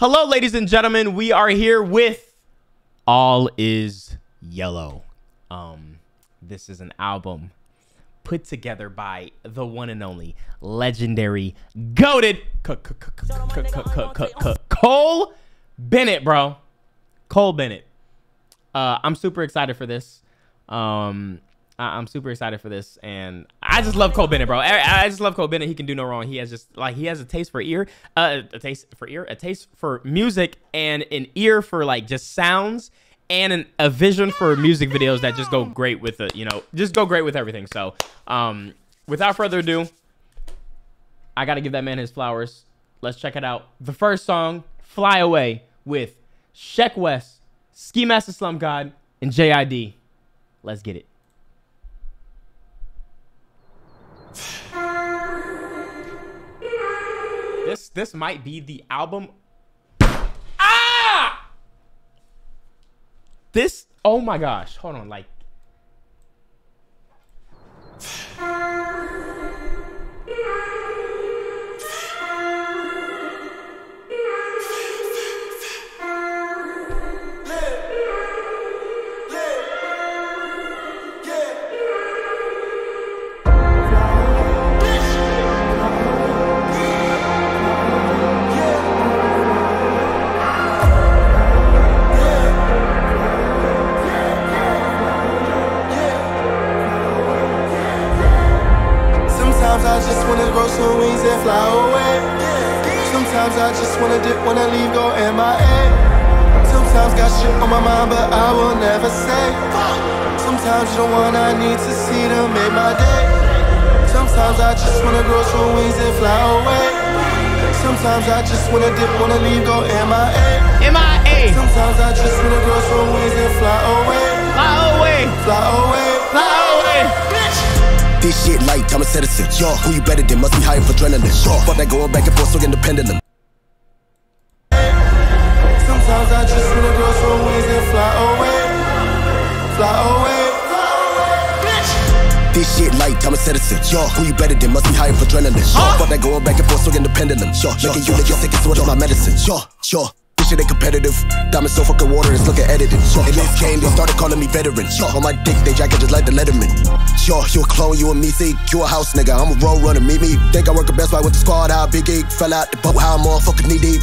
Hello, ladies and gentlemen. We are here with All Is Yellow. Um, this is an album put together by the one and only legendary goaded Cole Bennett, bro. Cole Bennett. Uh, I'm super excited for this. Um, I- I'm super excited for this, and I just love Cole Bennett, bro. I, I just love Cole Bennett. He can do no wrong. He has just like he has a taste for ear, uh, a taste for ear, a taste for music, and an ear for like just sounds, and an, a vision for music videos that just go great with it. You know, just go great with everything. So, um, without further ado, I gotta give that man his flowers. Let's check it out. The first song, "Fly Away," with Sheck Wes, Ski Mask the Slump God, and JID. Let's get it. This this might be the album. Ah! This oh my gosh. Hold on, like fly away. Sometimes I just wanna dip, wanna leave, go MIA. Sometimes got shit on my mind, but I will never say. Sometimes you're the one I need to see to make my day. Sometimes I just wanna grow some wings and fly away. Sometimes I just wanna dip, wanna leave, go MIA. MIA. Sometimes I just citizen. Yo, who you better than? Must be high for adrenaline. Yo, fuck that going back and forth, swinging the pendulum. Sometimes I just wanna grow some wings and fly away, fly away. This shit light, I'm a citizen. Yo, who you better than? Must be high for adrenaline. Yo, fuck that going back and forth, swinging the pendulum. Yo, making you lick your sick is what is my medicine. Yo, yo. This shit ain't competitive. Diamond so fucking water, it's looking edited. In this game, they started calling me veteran. On my dick, they jacket just like the Letterman. Yo, you a clone, you a me think you a house nigga. I'm a road runner, meet me. Think I work the best right with the squad, how big geek. Fell out the boat, how I'm all fucking knee deep.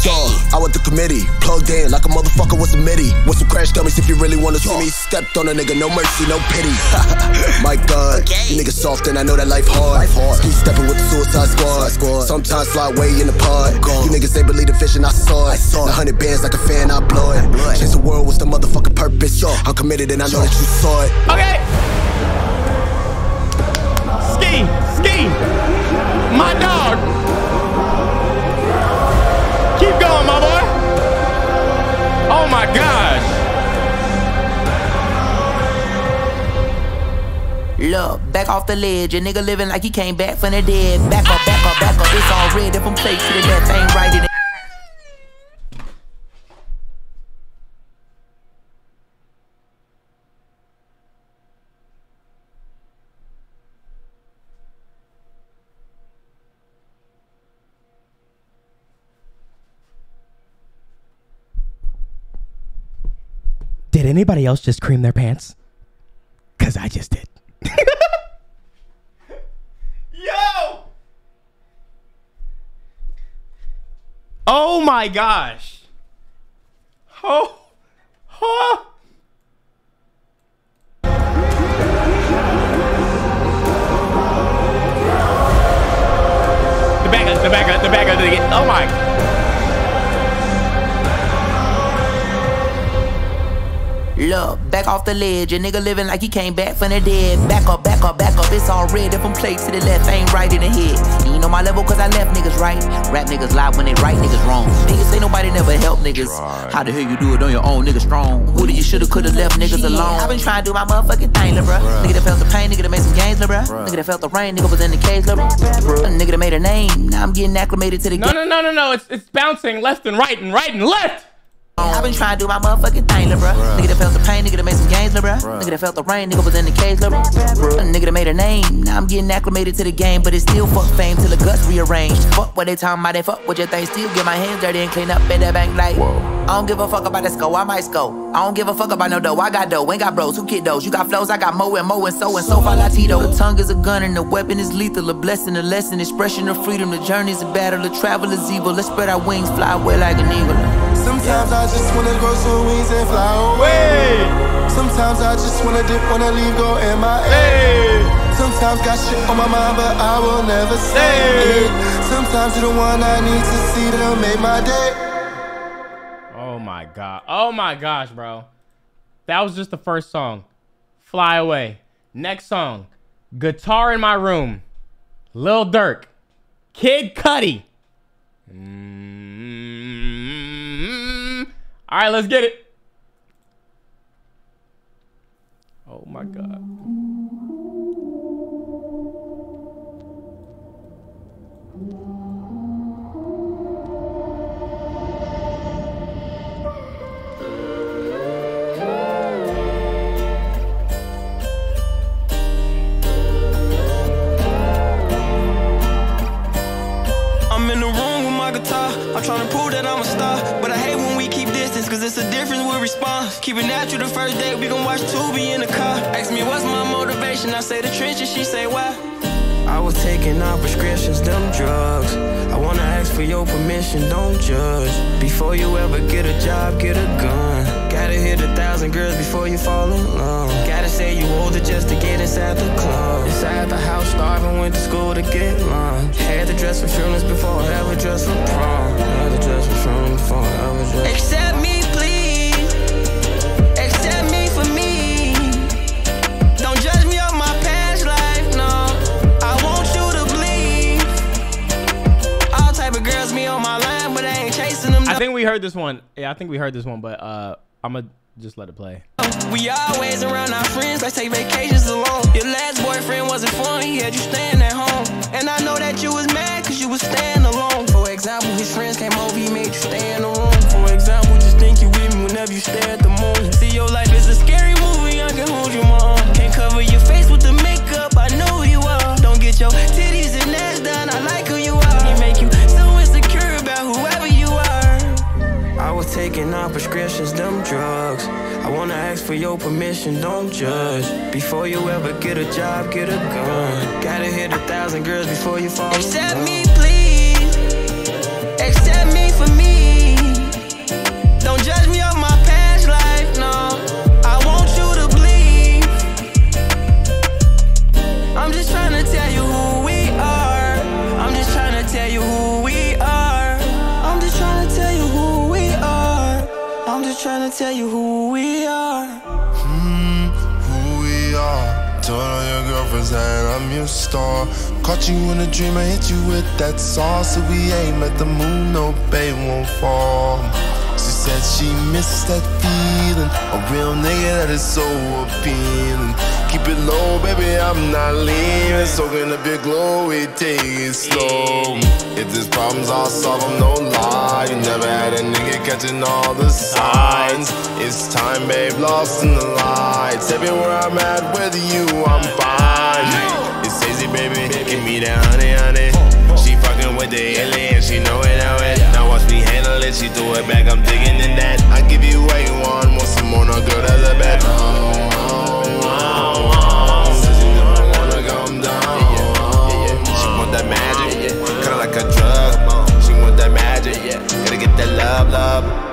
Yo, I went to committee, plugged in like a motherfucker was a MIDI. With some crash dummies if you really wanna see me. Stepped on a nigga, no mercy, no pity. My God, you niggas soft and I know that life hard. Life hard. Ski stepping with the suicide squad. squad. Sometimes fly away in the pod. You niggas they believe the vision, I saw it. saw it. A hundred bands like a fan, I blow it. Change the world, what's the motherfucking purpose? Yo, I'm committed and I know that you saw it. Okay. Ski, ski. My dog. Keep going, my boy. Oh my gosh. Look, back off the ledge, a nigga living like he came back from the dead. Back up, back up, back up, it's all red. If I'm plate to the left, ain't right Did anybody else just cream their pants? Cause I just did. Yo! Oh my gosh. Oh. Oh. The back, the back, the back, the Oh my. Back off the ledge, a nigga living like he came back from the dead. Back up, back up, back up, it's all red. If I'm plate to the left, ain't right in the head. And you know my level, cause I left niggas right. Rap niggas lie when they right niggas wrong. Niggas say nobody never help niggas. How the hell you do it on your own, nigga strong? Who did you shoulda, coulda left niggas alone? I been trying to do my motherfucking thing, lil' bruh. Nigga that felt the pain, nigga that made some gains, lil' bruh. Nigga that felt the rain, nigga was in the cage, lil' bruh. Nigga that made a name, now I'm getting acclimated to the game. No, no, no, no, no. It's it's bouncing left and right and right and left. I been trying to do my motherfucking thing, lil' bruh. Nigga that felt the pain, nigga that made some gains, lil' bruh. Nigga that felt the rain, nigga was in the cage, lil' bruh. Nigga that made a name. Now I'm getting acclimated to the game, but it's still fuck fame till the guts rearranged. Fuck what they talking about, they fuck what your thing. Still get my hands dirty and clean up in the bank like. I don't give a fuck about the score, I might score. I don't give a fuck about no dough, I got dough. Ain't got bros, who kid those? You got flows, I got mo and mo and so and so far Latino. The tongue is a gun and the weapon is lethal. A blessing, a lesson, expression of freedom. The journey's a battle, the travel is evil. Let's spread our wings, fly away like an eagle. Sometimes I just wanna grow some wings and fly away. Sometimes I just wanna dip, wanna leave, go MIA. Sometimes got shit on my mind, but I will never say it. Sometimes you're the one I need to see that'll make my day. Oh my god. Oh my gosh, bro. That was just the first song. Fly away. Next song. Guitar in my room. Lil Durk. Kid Cudi. Mm. All right, let's get it. Oh my god. I'm in the room with my guitar. I'm trying to prove that I'm a star. Cause it's a difference with response. Keep it natural the first date, we gon' watch Tubi in the car. Ask me what's my motivation, I say the trenches, she say why. I was taking out prescriptions, them drugs. I wanna ask for your permission, don't judge. Before you ever get a job, get a gun. Gotta hit a thousand girls before you fall in love. Gotta say you older just to get inside the club. Inside the house, starving, went to school to get lunch. Had to dress for funerals before I ever dressed for prom. Had to dress for funerals before I ever dressed. Accept me, think we heard this one. Yeah, I think we heard this one, but uh I'm gonna just let it play. We always around our friends, let's take vacations alone. Your last boyfriend wasn't fun, he had you staying at home. And I know that you was mad cause you was staying alone. For example, his friends came over, he made you stay in the room. For example, just think you with me whenever you stare at the moon. See, your life is a scary movie, I can hold you, mom. Can't cover your face with the makeup, I know you are. Don't get your titties and ass done, I like who you are. You make you was taking out prescriptions, them drugs. I wanna ask for your permission, don't judge. Before you ever get a job, get a gun. Gotta hit a thousand girls before you fall. Accept me, please. Accept me for me. Tell you who we are. Hmm, who we are. Told all your girlfriends that I'm your star. Caught you in a dream, I hit you with that sauce. So we aim at the moon, no babe won't fall. She said she missed that feeling. A real nigga that is so appealing. Keep it low, baby, I'm not leaving. Soaking up your glow, we take it slow. If there's problems, I'll solve them, no lie. You never had a nigga catching all the signs. It's time, babe, lost in the lights. Everywhere I'm at with you, I'm fine. It's easy, baby. Give me that honey, honey. She fucking with the alien, she know it, know it. Watch me handle it, she threw it back, I'm digging in that. I give you what you want, want some more, no girl, that's a bet. Oh, oh, oh, oh. You never wanna come down. She want that magic, kinda like a drug. She want that magic, gotta get that love, love.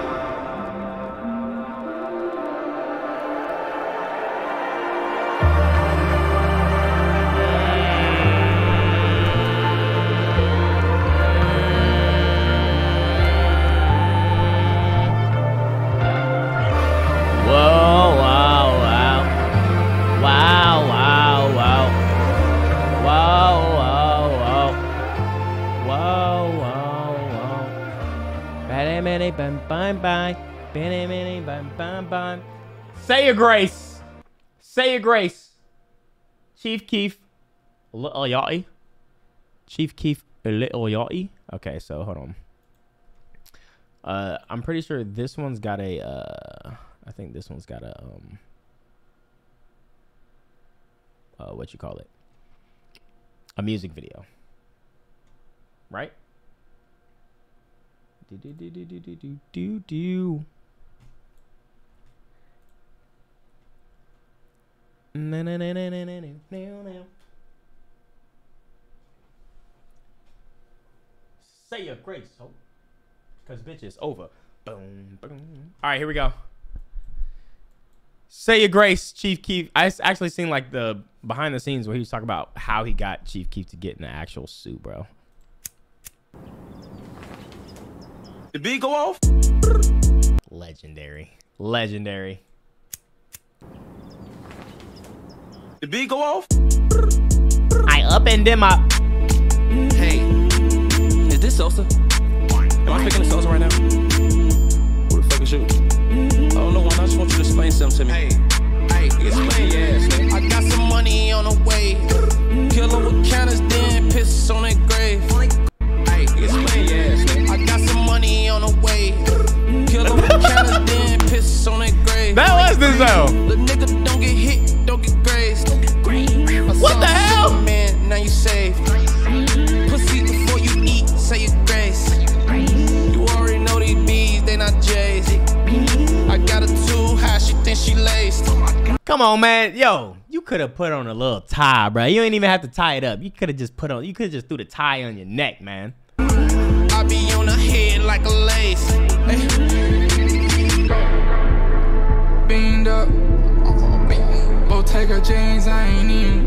Bam. Bam, bam, bam, bam, bam. Say your grace. Say your grace. Chief Keef. Lil Yachty. Chief Keef. Lil Yachty. Okay, so hold on. Uh, I'm pretty sure this one's got a. Uh, I think this one's got a. Um, uh, what you call it? A music video. Right? Do do do do do do do do do. Na na na na na na na na. Say your grace, hope. Cause bitch, it's over. Boom, boom. All right, here we go. Say your grace, Chief Keef. I actually seen like the behind the scenes where he was talking about how he got Chief Keef to get in the actual suit, bro. The beat go off. Legendary, legendary. The beat go off. I up and them up. Hey, is this Sosa? Am I picking the Sosa right now? Who the fuck is you? Oh no, I just want you to explain something to me. Hey, hey, explain your ass, nigga. I got some money on the way. Kill 'em with counters, then piss on their grave. This nigga don't get hit, don't get grazed. What the hell? Man, now you safe. Pussy before you eat, say your grace. You already know these bees, they not J's. I got a high, she think she laced. Come on, man. Yo, you could have put on a little tie, bro. You ain't even have to tie it up. You could have just put on. You could have just threw the tie on your neck, man. I be on her head like a lace. Beamed up. Bottega jeans, I ain't even.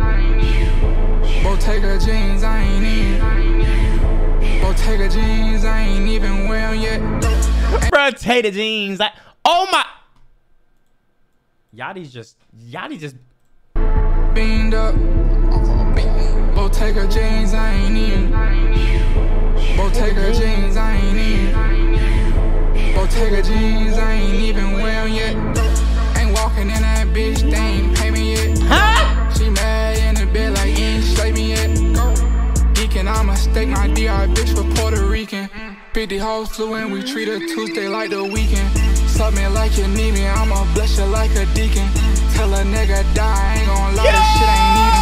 Bottega jeans, I ain't even. Bottega jeans, I ain't even wear 'em yet. Bro, jeans. Like, oh my. Yachty's just. Yachty just. Beamed up. Bottega jeans, I ain't even. Bottega jeans, I ain't even. Bottega jeans, I ain't even wear 'em yet. Walking in that bitch, they ain't pay me yet. Huh? She mad in the bed like you ain't slay me yet. Geeking, I'ma stake my DR bitch for Puerto Rican. 50 hoes flew in, we treat her Tuesday like the weekend. Suck me like you need me, I'ma bless you like a deacon. Tell a nigga die, ain't gon' lie, this shit ain't even.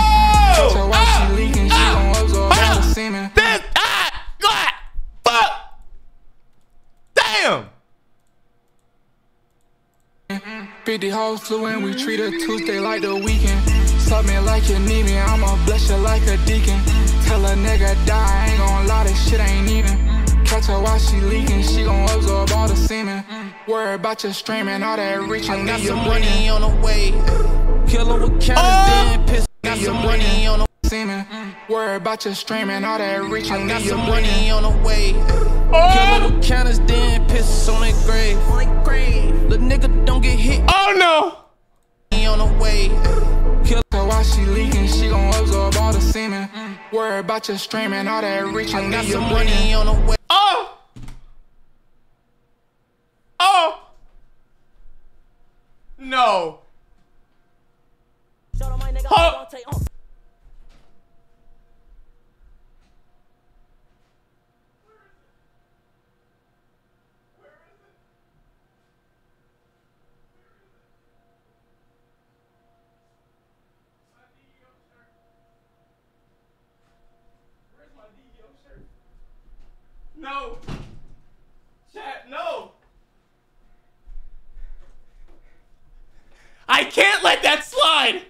Touch her while she ah! leaking, she ah! gon' absorb all the ah! semen. This. Ah! God! Fuck! Damn! 50 hoes flew in, we treat her Tuesday like the weekend. Suck me like you need me, I'ma bless you like a deacon. Tell a nigga die, ain't gon' lie, this shit ain't even. Catch her while she leaking, she gon' absorb all the semen. Worry about your streaming, all that reaching, I got some money on the way. Kill 'em with counters, oh! then piss. Got some money on the Semen. Worry about your streaming, all that reaching, I got some bleeding. money on the way. Oh! Kill 'em with counters, then piss on their grave. The nigga don't get hit Oh no! on the way. Kill So while she leaking, she gon' absorb all the semen. Worry about your streaming, all that reaching, got you some bleeding. money on the way. Oh! Oh! No! Oh! No! Chat, no! I can't let that slide!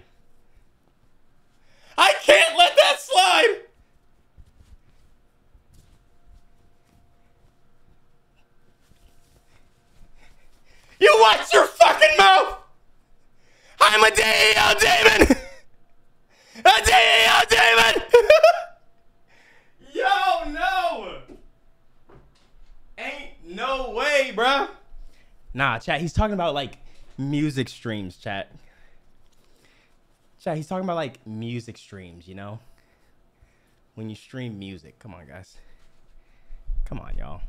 I can't let that slide! You watch your fucking mouth! I'm a demon! A demon! Yo, no! Ain't no way, bruh. Nah, chat, he's talking about like music streams, chat. Chat, he's talking about like music streams, you know? When you stream music. Come on, guys. Come on, y'all.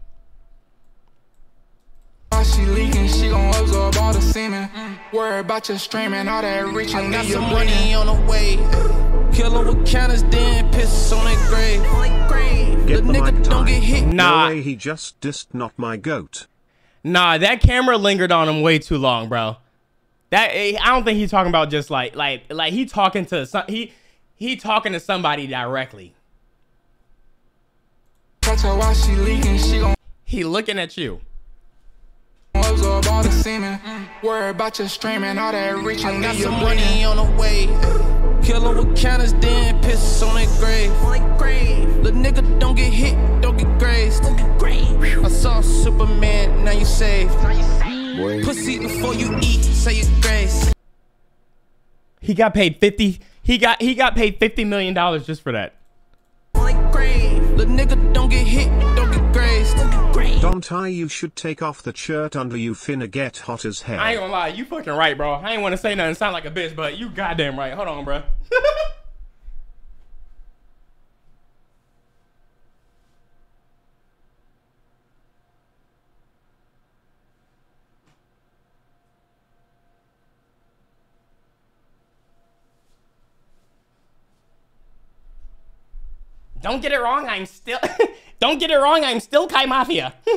While she leaking, she gon' absorb all the semen. Worry about your streaming, all that reaching, I got you some money on the way. Kill 'em with counters, then piss on their grave. Get the nigga mic don't get hit. Nah. No way he just dissed not my goat. Nah, that camera lingered on him way too long, bro. That eh, I don't think he's talking about just like like like he talking to some he he talking to somebody directly. Catch her while she leaking, she gon' He looking at you. absorb all the semen. Worry about your streaming, all that reaching, I got some money. money on the way. Kill 'em with cannons, then piss on their grave. The nigga don't get hit, don't get grazed. I saw Superman, now you saved. Pussy before you eat, say your grace. He got paid 50 he got he got paid 50 million dollars just for that. The nigga don't get hit, don't get grazed. Don't I you should take off the shirt under you finna get hot as hell. I ain't gonna lie, you fucking right, bro. I ain't want to say nothing, sound like a bitch, but you goddamn right. Hold on, bro. Don't get it wrong, I'm still. Don't get it wrong, I'm still Kai Mafia.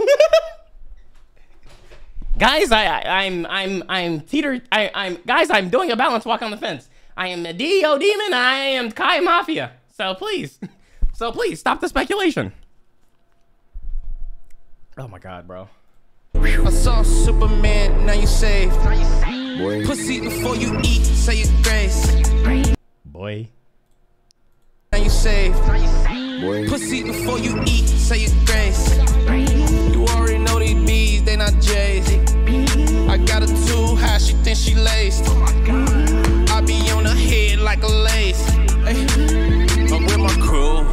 guys, I, I, I'm, I'm, I'm teeter. I, I'm, guys, I'm doing a balance walk on the fence. I am a DO demon. I am Kai Mafia. So please, so please stop the speculation. Oh my god, bro. I saw Superman, now you saved. Pussy before you eat, say your grace. Boy. Now you saved. Pussy before you eat, say your grace. You already know these bees, they not J's. I got a too high, she think she laced. I be on her head like a lace. I'm with my crew,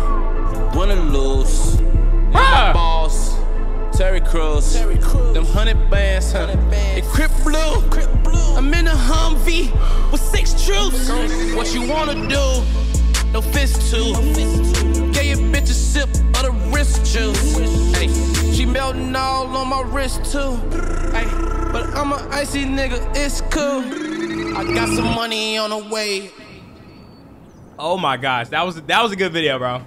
win or lose. Bruh. Boss, Terry Crews. Them hundred bands, huh? It crip blue. I'm in a Humvee with six troops. What you wanna do? No fist too. Gave your bitch a sip of the wrist juice. Ay, she melting all on my wrist too. Ay, but I'm a icy nigga, it's cool. I got some money on the way. Oh my gosh, that was that was a good video, bro.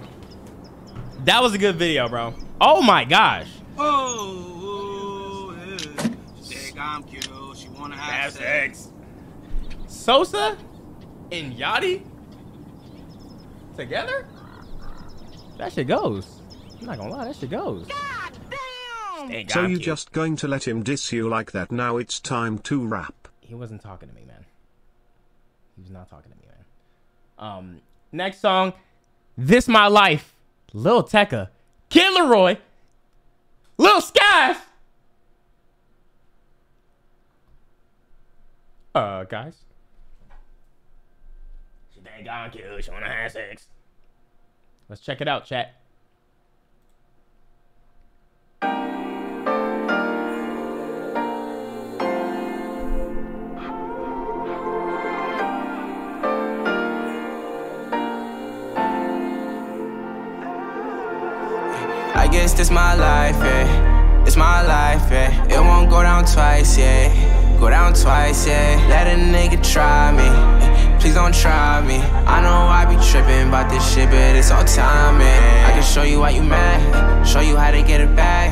That was a good video, bro. Oh my gosh. Oh, yeah. She think I'm cute. She wanna have sex. Sosa and Yachty together? That shit goes. I'm not gonna lie, that shit goes. Goddamn! So you just going to let him diss you like that now it's time to rap. He wasn't talking to me, man. He was not talking to me, man. Um, next song, "This My Life," Lil Tecca, Kid LAROI, Lil Skies. Uh, guys. She think I'm cute. She wanna have sex. Let's check it out, chat. I guess this my life, yeah. It's my life, yeah. It won't go down twice, yeah. Go down twice, yeah. Let a nigga try me. Please don't try me. I know I be tripping about this shit, but it's all timing. I can show you why you mad. Show you how to get it back.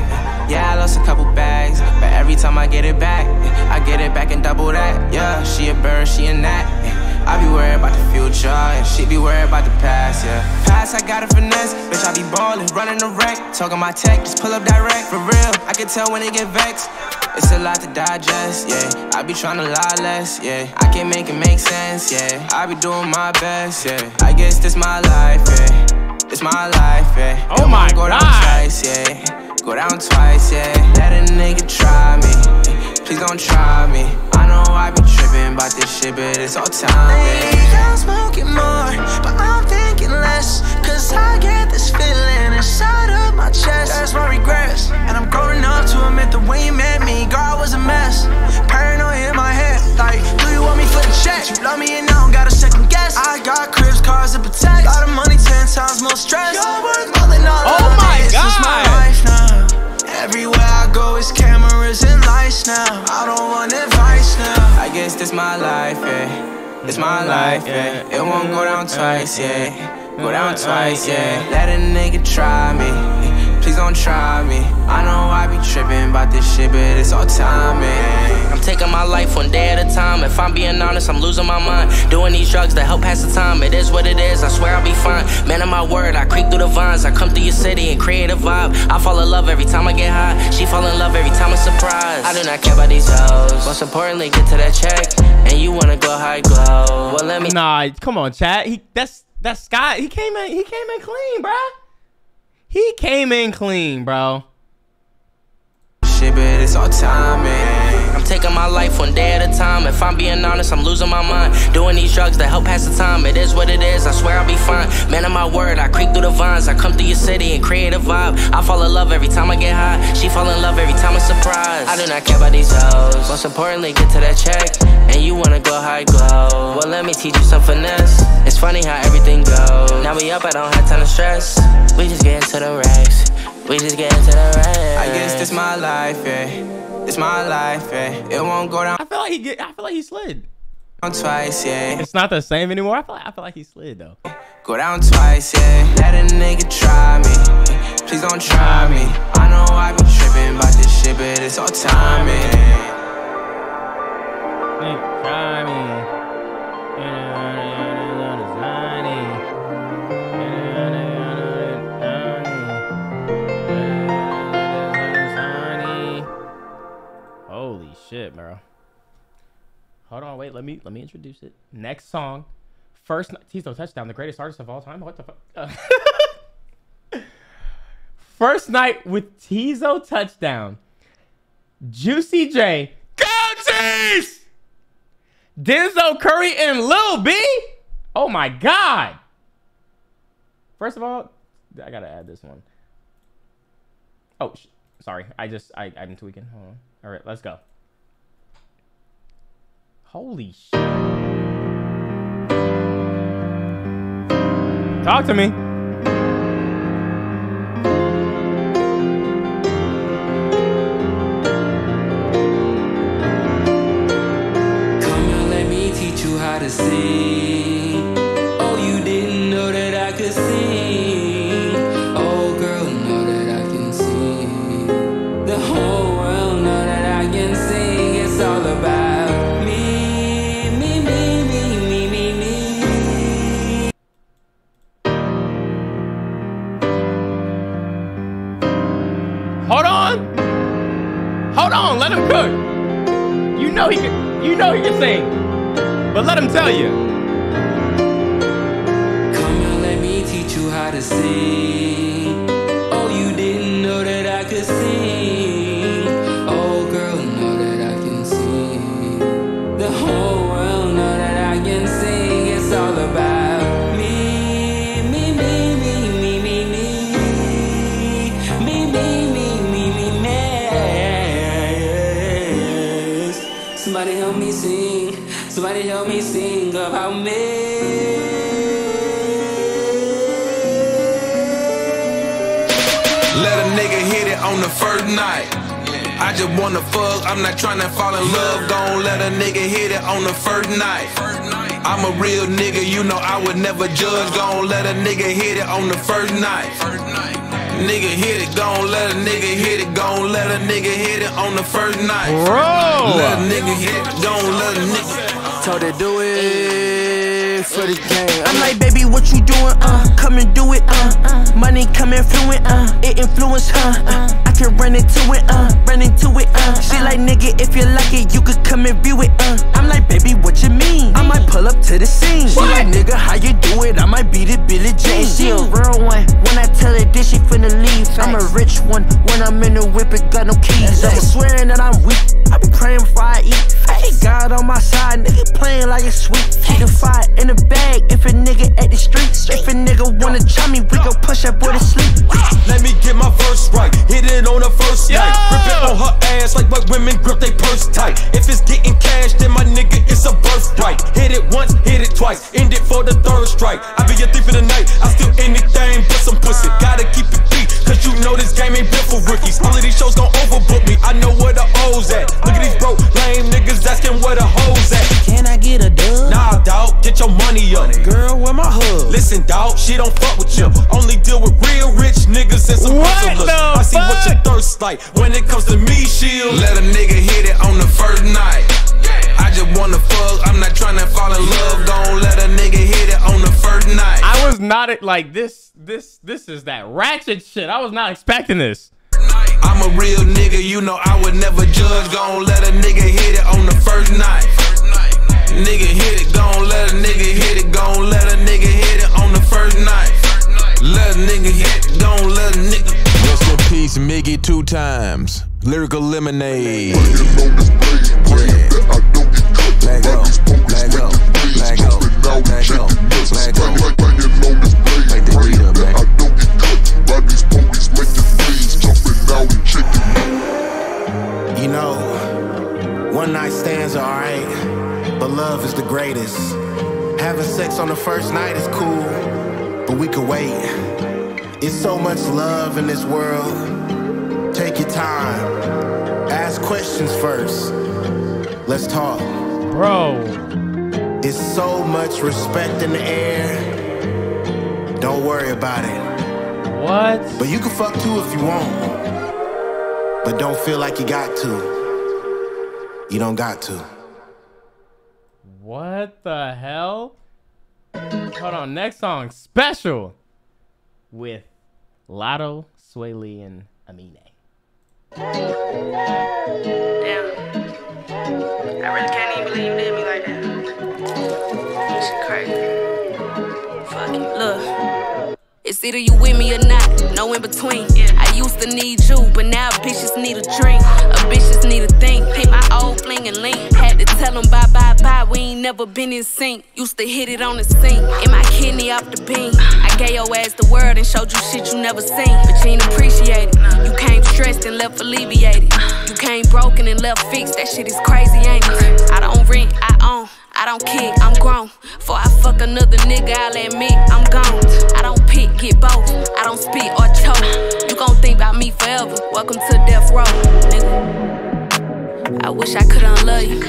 Yeah, I lost a couple bags, but every time I get it back, I get it back and double that. Yeah, she a bird, she a gnat. I be worried about the future, and she be worried about the past, yeah. Past, I got a finesse, bitch, I be ballin', running the wreck. Talking my tech, just pull up direct, for real. I can tell when it get vexed. It's a lot to digest, yeah. I be tryna lie less, yeah. I can't make it make sense, yeah. I be doing my best, yeah. I guess this my life, yeah. It's my life, yeah. Oh It my won't go down God. twice, yeah. Go down twice, yeah. Let a nigga try me. Please don't try me. I know I be tripping about this shit, but it's all time, yeah. I'm smoking more, but I'm thinking less. Cause I get this feeling inside of my chest. That's my regrets. And I'm growing up to admit the way you met me, girl, I was a mess. Paranoia in my head, like, do you want me for the check? You love me and I don't got a second guess. I got cribs, cars, and protect. Lot of money, ten times more stress. You're worth more than all Oh of my me. This my God. life now. Everywhere I go, it's cameras and lights now. I don't want advice now. I guess this my life, yeah. It's my life, yeah. It won't go down twice, yeah. Go down twice, yeah. Let a nigga try me. Please don't try me. I know I be tripping about this shit, but it's all timing. I'm taking my life one day at a time. If I'm being honest, I'm losing my mind. Doing these drugs to help pass the time. It is what it is. I swear I'll be fine. Man of my word, I creep through the vines. I come through your city and create a vibe. I fall in love every time I get high. She fall in love every time I'm surprised. I do not care about these hoes. Most importantly, get to that check. And you wanna go high glow. Well, let me. Nah, come on, chat. He that's that's Scott. He came in. He came in clean, bruh. He came in clean, bro. Shit, but it's all timing. I'm taking my life one day at a time. If I'm being honest, I'm losing my mind. Doing these drugs to help pass the time. It is what it is. I swear I'll be fine. Man of my word, I creep through the vines. I come through your city and create a vibe. I fall in love every time I get high. She fall in love every time I'm surprised. I do not care about these hoes. Most importantly, get to that check. And you wanna go high glow. Well, let me teach you some finesse. It's funny how everything goes. Now we up, I don't have time to stress. We just get into the racks. We just get into the racks. I guess this my life, yeah. It's my life, yeah. It won't go down. I feel like he get. I feel like he slid. Twice, yeah. It's not the same anymore. I feel like I feel like he slid though. Go down twice, yeah. Let a nigga try me. Please don't try me. I know I be tripping about this shit, but it's all timing. Try me. Holy shit, bro. Hold on, wait. Let me let me introduce it. Next song, first Teezo Touchdown, the greatest artist of all time. What the fuck? Uh, first night with Teezo Touchdown. Juicy J, Cochise, Denzel Curry, and Lil B. Oh my god. First of all, I gotta add this one. Oh, sorry. I just I I'm tweaking. Hold on. All right, let's go. Holy shit. Talk to me. You know he can sing. But let him tell you. Come let me teach you how to sing. Night. I just wanna fuck, I'm not tryna fall in love. Gon' let a nigga hit it on the first night. I'm a real nigga, you know I would never judge. Gon' let a nigga hit it on the first night. Nigga hit it, gon' let a nigga hit it, gon' let a nigga hit it on the first night. Bro. Let a nigga hit it, gon' let a nigga. Told her do it for the game. I'm like, baby, what you doing? Uh, come and do it. Uh, money coming fluent. Uh, it influence her. Uh, I can run into it. Uh, run into it. Uh, she like, nigga, if you like it, you could come and view it. Uh, I'm like, baby, what you mean? I might pull up to the scene. She like, nigga, how you do it? I might beat it, Billy Jean. She a real one. When I tell her this, she finna leave. I'm a rich one. When I'm in the whip, it got no keys. I'm swearing that I'm weak. I be praying before I eat. I keep God on my side, nigga playing like it's sweet. Keep the fire in the bag if a nigga at the streets. If a nigga wanna try me, we gon' push that boy to sleep. Let me get my verse right. Hit it on the first night. Grip it on her ass like what women grip they purse tight. If it's getting cash, then my nigga, it's a birthright. Hit it once, hit it twice. End it for the third strike. I be a thief in the night. I steal anything but some pussy. Gotta keep it beat, cause you know this game ain't built for rookies. All of these shows gon' overbook me. I know where the O's at. Look at these broke, lame niggas asking where the hoes at. Get your money up. Girl, where my hug? Listen, dawg, she don't fuck with you. Only deal with real rich niggas and some What hustlers. the I see what your thirst like when it comes to me, shield. Let a nigga hit it on the first night. I just wanna fuck, I'm not tryna fall in love. Gon' let a nigga hit it on the first night. I was not like this. This this is that ratchet shit. I was not expecting this. I'm a real nigga, you know I would never judge. Gon' let a nigga hit it on the first night. Nigga hit it, gon' let a nigga hit it, gon' let a nigga hit it on the first night. Let a nigga hit it, gon' let a nigga. Rest in peace, Miggy, two times. Lyrical lemonade. Let go, let go, let go, let go, let go. Like the weed up, man. You know, one night stands are alright, but love is the greatest. Having sex on the first night is cool, but we could wait. It's so much love in this world. Take your time. Ask questions first. Let's talk. Bro. It's so much respect in the air. Don't worry about it. What? But you can fuck too if you want. But don't feel like you got to. You don't got to. What the hell? Hold on. Next song, special, with Latto, Lee, and Amine. Damn. I really can't even believe you did me like that. Shit crazy. Fuck you. Look. It's either you with me or not, no in between. I used to need you, but now bitches need a drink. A bitches need a thing. Hit my old fling and link. Had to tell them bye bye bye, we ain't never been in sync. Used to hit it on the sink. In my kidney off the beam. I gave your ass the word and showed you shit you never seen. But you ain't appreciate it. You came stressed and left alleviated. You came broken and left fixed. That shit is crazy, ain't it? I don't rent, I own. I don't kick, I'm grown. Before I fuck another nigga, I'll admit I'm gone. I don't pick, get both. I don't spit or choke. You gon' think about me forever. Welcome to death row, nigga. I wish I could unlove you.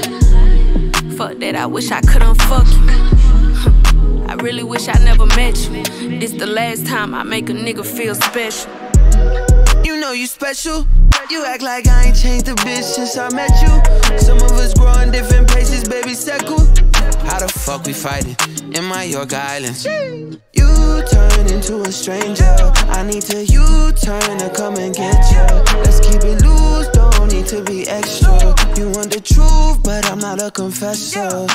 Fuck that, I wish I could unfuck you. I really wish I never met you. This the last time I make a nigga feel special. You know you special. You act like I ain't changed a bitch since I met you. Some of us grow in different places, baby, second. How the fuck we fighting in my York Islands? You turn into a stranger. I need to U turn to come and get you. Let's keep it loose, don't need to be extra. You want the truth, but I'm not a confessor.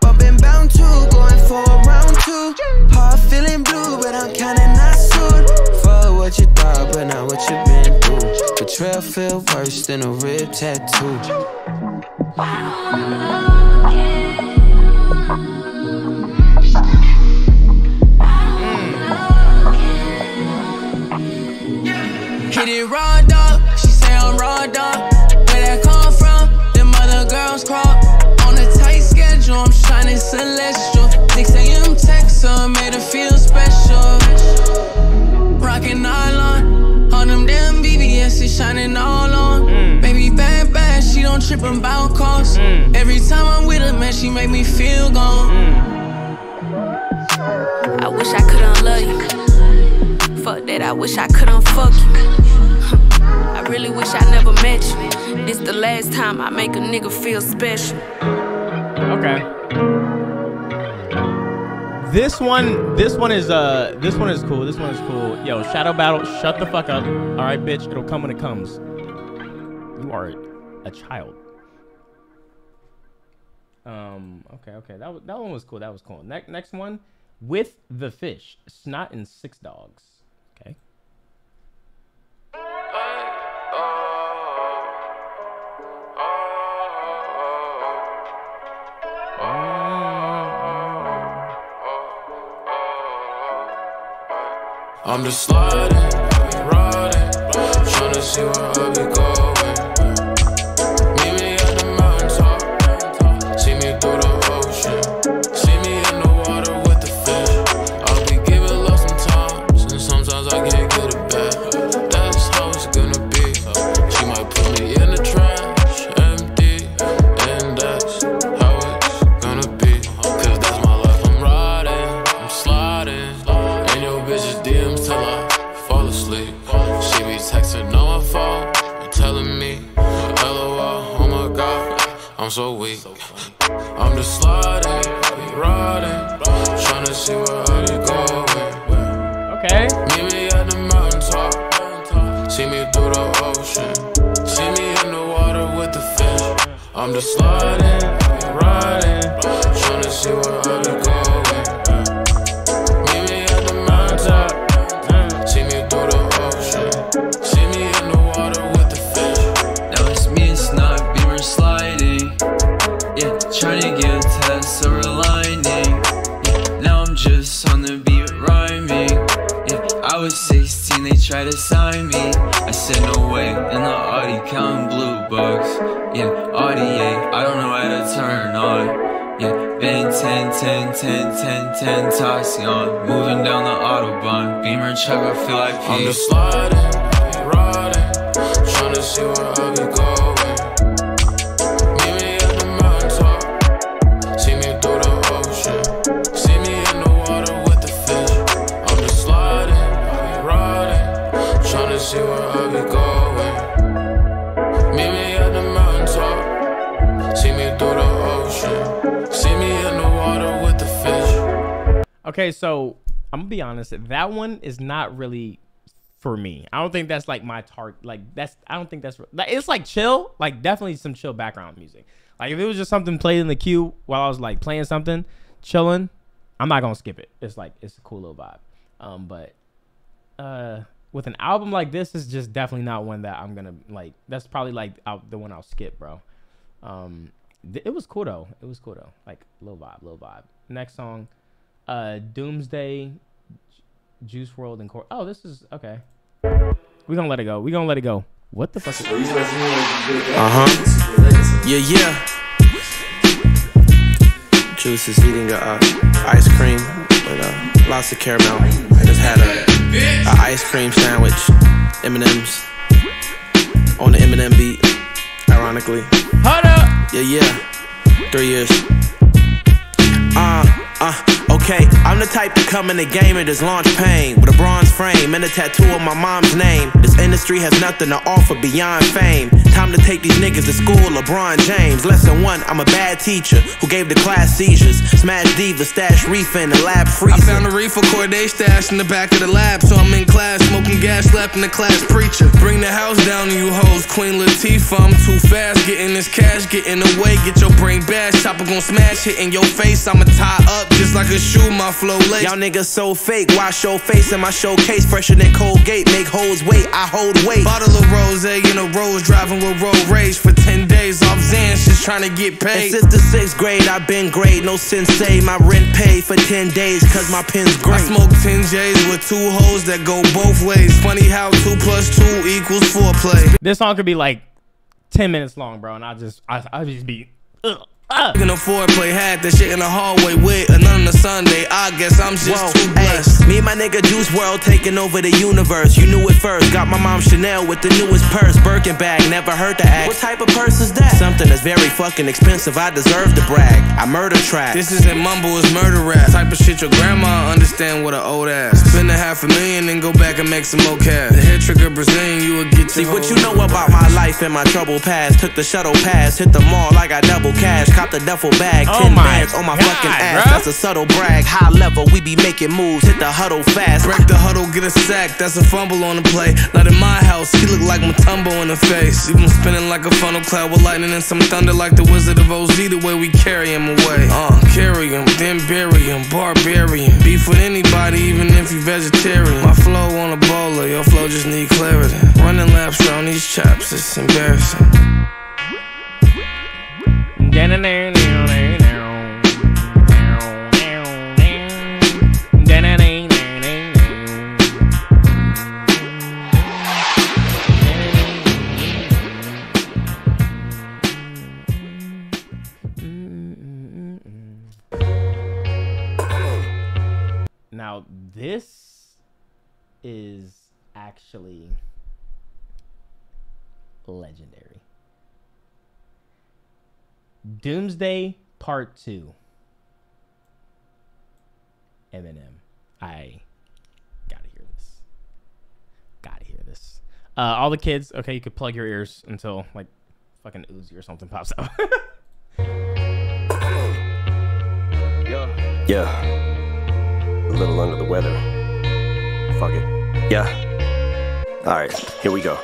Bumping bound to, going for round two. Heart feeling blue, but I'm kinda soon. Fuck what you thought, but not what you been through. Betrayal feel worse than a rib tattoo. Mm. Hit it raw dog, she say I'm raw dog. Where that come from? Them other girls crawl. On a tight schedule, I'm shining celestial. 6 a.m. text her, nylon, all them damn BBS is shining all on. Mm. Baby bad bad, she don't trip about cost. Mm. Every time I'm with her, man, she make me feel gone. Mm. I wish I could unlove you. Fuck that, I wish I could unfuck you. I really wish I never met you. This the last time I make a nigga feel special. Okay. This one, this one is uh, this one is cool. This one is cool. Yo, Shadow Battle, shut the fuck up. All right, bitch. It'll come when it comes. You are a child. Um. Okay. Okay. That that one was cool. That was cool. Next next one, with the fish, snot and six dogs. I'm just sliding, I be riding, tryna see where I be going. So weak. I'm just sliding, riding, tryna see where I be going. Okay. Meet me at the mountaintop, see me through the ocean, see me in the water with the fish. I'm just sliding, 16, they to sign me. I said no way, in the Audi counting blue bucks. Yeah, Audi 8, I don't know how to turn on. Yeah, been 10, 10, 10, 10, 10, Tassion. Moving down the Autobahn. Beamer truck, I feel like peace. I'm just sliding, riding, tryna see where I be going. Okay, so I'm gonna be honest. That one is not really for me. I don't think that's like my target. Like that's. I don't think that's. Like, it's like chill. Like definitely some chill background music. Like if it was just something played in the queue while I was like playing something, chilling, I'm not gonna skip it. It's like it's a cool little vibe. Um, but uh, with an album like this, is just definitely not one that I'm gonna like. That's probably like out the one I'll skip, bro. Um, it was cool though. It was cool though. Like little vibe, little vibe. Next song, uh, Doomsday, Juice WRLD, and Core. Oh, this is okay. We're gonna let it go. We're gonna let it go. What the fuck? Is- Uh huh. Yeah, yeah. Juice is eating a uh, ice cream with uh, lots of caramel. I just had a, a ice cream sandwich, M&M's on the Eminem beat. Ironically. Hold up. Yeah, yeah. Three years. Uh, uh, okay. I'm the type to come in the game and just launch pain with a bronze frame and a tattoo of my mom's name. This industry has nothing to offer beyond fame. Time to take these niggas to school, LeBron James. Lesson one, I'm a bad teacher who gave the class seizures. Smash diva, stash reef in the lab freezer. I found a reefer Cordae stash in the back of the lab, so I'm in class smoking gas in the class preacher. Bring the house down, you hoes, Queen Latifah. I'm too fast, getting this cash, getting away, get your brain bashed. Chopper gon' smash, hitting your face. I'ma tie up just like a shoe, my flow lace. Y'all niggas so fake. Wash your face in my showcase, fresher than Colgate. Make hoes wait, I hold weight. Bottle of rose in a rose, driving with road rage for 10 days off Zans, just trying to get And paid. since the sixth grade, I've been great. No sensei, my rent paid for 10 days, cause my pen's I smoke 10 J's with two hoes that go both ways. Funny how 2 plus 2 equals 4 play. This song could be like ten minutes long, bro, and I just I I just be. Ugh, ah. Can afford play had that shit in the hallway with another a Sunday. I guess I'm just Whoa, too blessed. me and my nigga Juice WRLD taking over the universe. You knew it first. Got my mom Chanel with the newest purse, Birkin bag. Never heard the act. What type of purse is that? Something that's very fucking expensive. I deserve to brag. I murder track. This isn't mumble, it's murder rap. Type of shit your grandma understand with an old ass. Spend a half a million and go back and make some more cash. The head trigger Brazilian, you will get See what you know about my life and my trouble past. Took the shuttle pass, hit the mall, I got double cash. Cop the duffel bag, Oh ten my bands on my God, fucking ass. bruh. That's a subtle brag. High level, we be making moves. Hit the huddle fast. Break the huddle, get a sack, that's a fumble on the play. Not in my house, he look like Mutombo in the face. Him spinning like a funnel cloud with lightning and some thunder like the Wizard of Oz. The way we carry him away. Uh, carry him, then bury him, barbarian. Beef with anybody, even if you vegetarian. My flow on a bowler, your flow just need clarity. Running laps around these chaps, it's embarrassing. Now this is actually legendary. Doomsday Part 2. Eminem. I gotta hear this. Gotta hear this. Uh, all the kids, okay, you could plug your ears until like fucking Uzi or something pops up. yeah. Yeah. A little under the weather. Fuck it. Yeah. All right, here we go.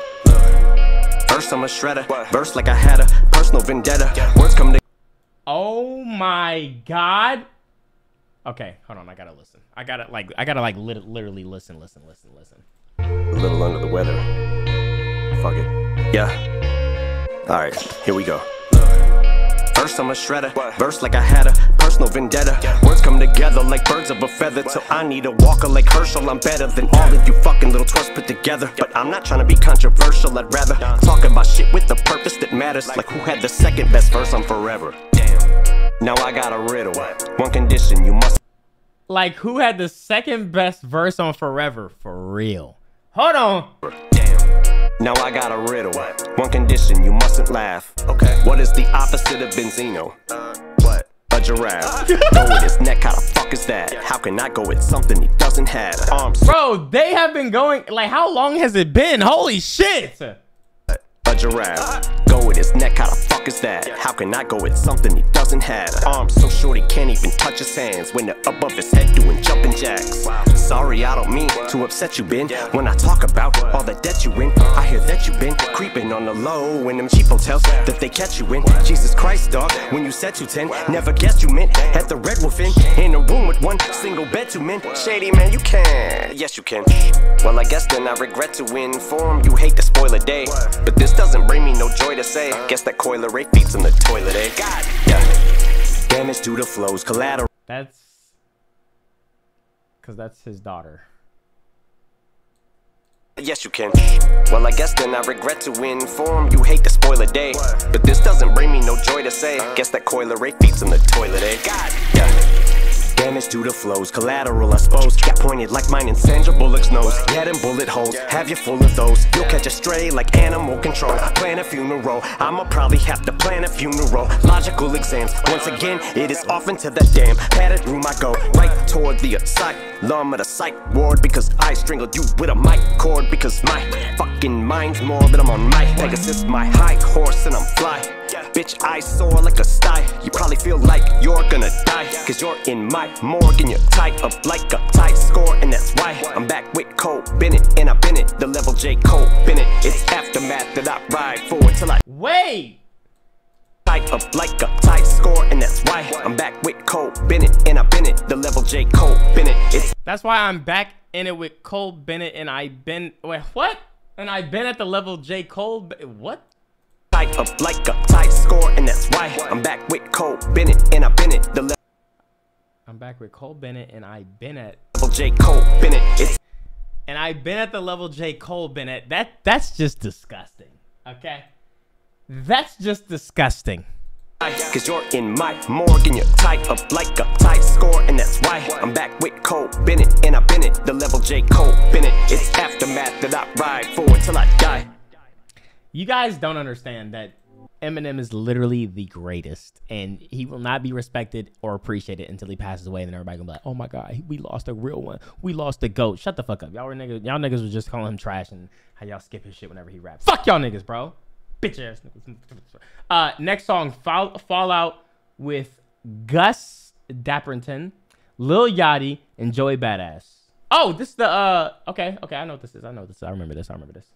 First I'm a shredder. Verse like I had a personal vendetta. Words come to Oh my god. Okay, hold on. I gotta listen. I gotta like. I gotta like lit- literally listen, listen, listen, listen. a little under the weather. Fuck it. Yeah. Alright, here we go. First I'm a shredder. Verse like I had a personal vendetta. Words come together like birds of a feather. Till I need a walker like Herschel. I'm better than all of you fucking little twerps put together. But I'm not trying to be controversial. I'd rather talk about shit with the purpose that matters. Like who had the second best verse on Forever. Damn. Now I got a riddle. One condition you must. Like, who had the second best verse on Forever? For real. Hold on. Now I got a riddle. One condition, you mustn't laugh. Okay. What is the opposite of Benzino? Uh, what? A giraffe. go with his neck, how the fuck is that? How can I go with something he doesn't have? Arms. Bro, they have been going. Like, how long has it been? Holy shit. A giraffe. Go with his neck, how the fuck is that? How can I go with something he doesn't have? Arms so short he can't even touch his hands when they're above his head doing jumping jacks. Sorry, I don't mean to upset you, Ben. When I talk about all the debt you in, I hear that you been creeping on the low in them cheap hotels that they catch you in. Jesus Christ, dog, when you said 210, never guessed you meant at the Red Roof Inn in a room with one single bed, two men. Shady man, you can. Yes, you can. Well, I guess then I regret to inform you hate to spoil a day, but this doesn't bring me no joy to say. Guess that Coi Leray feeds in the toilet, eh? God, yeah. Damage due to flows, collateral. That's. Because that's his daughter. Yes, you can. Well, I guess then I regret to inform you hate to spoil a day. But this doesn't bring me no joy to say. Guess that Coi Leray feeds in the toilet, eh? God, yeah. Damage due to flows, collateral, I suppose. Got pointed like mine in Sandra Bullock's nose. Head and bullet holes, have you full of those. You'll catch a stray like animal control. Plan a funeral, I'ma probably have to plan a funeral. Logical exams, once again, it is off into the damn padded room I go. Right toward the asylum of the psych ward. Because I strangled you with a mic cord. Because my fucking mind's more than I'm on my Pegasus, my high horse, and I'm fly. Bitch, I soar like a sty. You probably feel like you're gonna die. Cause you're in my morgue and you're tied up like a tight score. And that's why I'm back with Cole Bennett. And I've been it, the level J. Cole Bennett. It's aftermath that I ride for till I wait. Tied up like a tight score. And that's why I'm back with Cole Bennett. And I've been it, the level J. Cole Bennett. It's That's why I'm back in it with Cole Bennett and I've been. Wait, what? And I've been at the level J. Cole. What? tied up like a tight score. And that's why I'm back with Cole Bennett. And I've been it, the level I'm back with Cole Bennett and I've been at. J. Cole Bennett. It's And I've been at the level J. Cole Bennett. That that's just disgusting. Okay? That's just disgusting. Cause you're in my morgue and you're tied up like a tight score. And that's why I'm back with Cole Bennett. And I've been it, the level J. Cole Bennett. It's aftermath that I ride for till I die. You guys don't understand that Eminem is literally the greatest, and he will not be respected or appreciated until he passes away. And then everybody gonna be like, "Oh my god, we lost a real one. We lost the goat." Shut the fuck up, y'all were niggas. Y'all niggas was just calling him trash and how y'all skip his shit whenever he raps. Fuck y'all niggas, bro. Bitch ass niggas. Uh, next song, Fall, Fallout with Gus Dapperton, Lil Yachty, and Joey Badass. Oh, this is the uh. Okay, okay, I know what this is. I know this is. I remember this. I remember this.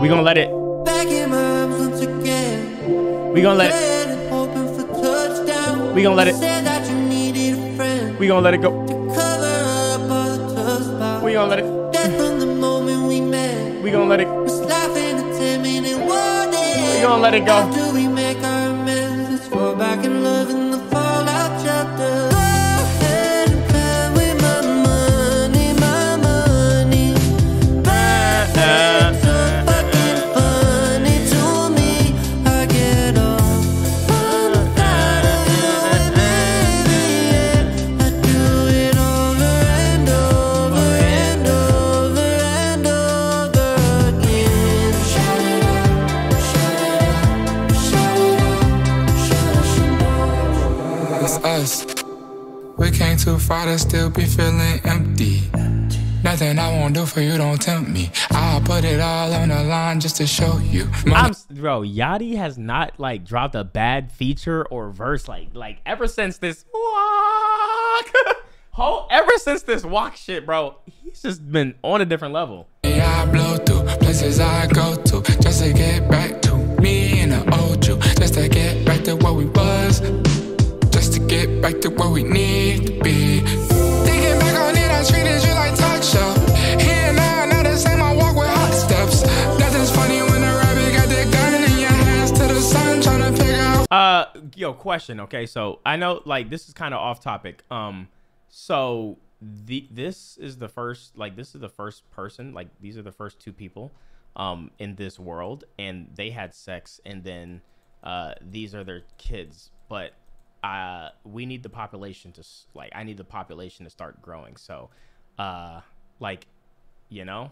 We gonna let it. Back in my arms once again. We gonna let it. Praying and hoping for touchdown. We gonna let it. Said that you needed a friend. We gonna let it go. Cover up all the tough spots. We gonna let it. Death from the moment we met. We gonna let it. Was laughing at ten minute warning. We gonna let it go. Up, shut it up. It's us. We came too far to still be feeling empty. Nothing I won't do for you, don't tempt me. I'll put it all on the line just to show you. I'm bro. Yachty has not like dropped a bad feature or verse like like ever since this walk. whole ever since this walk shit, bro. He's just been on a different level. Yeah, I blow through places I go to just to get back to me and the old you. Just to get back to where we was. Just to get back to where we need to be. Thinking back on it, I treated you like talk show. Here now, now the same. I walk with hot steps. Nothing's funny when the rabbit got the gun in your hands to the sun, trying to figure out. Uh, yo, question. Okay, so I know like this is kind of off topic. Um, so the this is the first like this is the first person like these are the first two people um in this world and they had sex and then uh these are their kids but uh we need the population to like i need the population to start growing. So uh like you know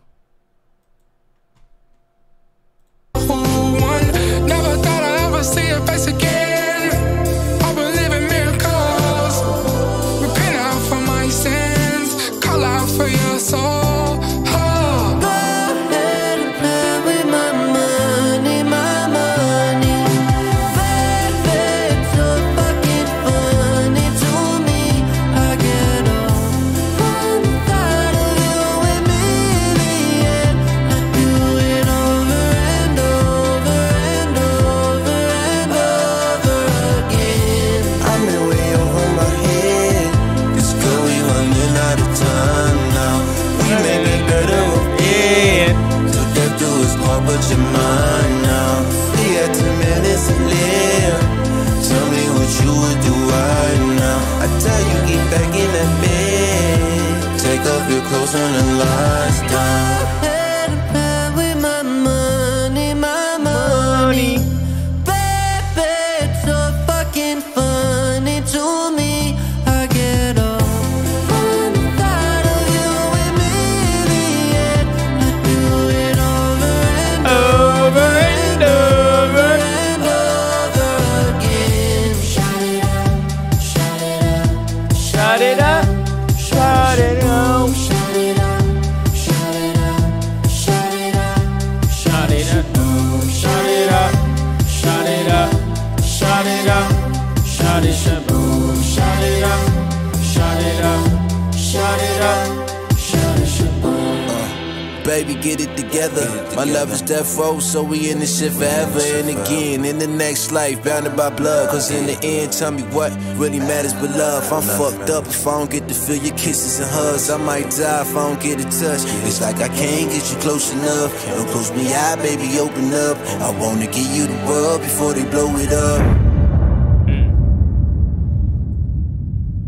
so we in this shit forever and again. In the next life, bounded by blood. Cause in the end, tell me what really matters but love. I'm fucked up if I don't get to feel your kisses and hugs. I might die if I don't get a touch. It's like I can't get you close enough. Don't close me out, baby, open up. I wanna give you the world before they blow it up.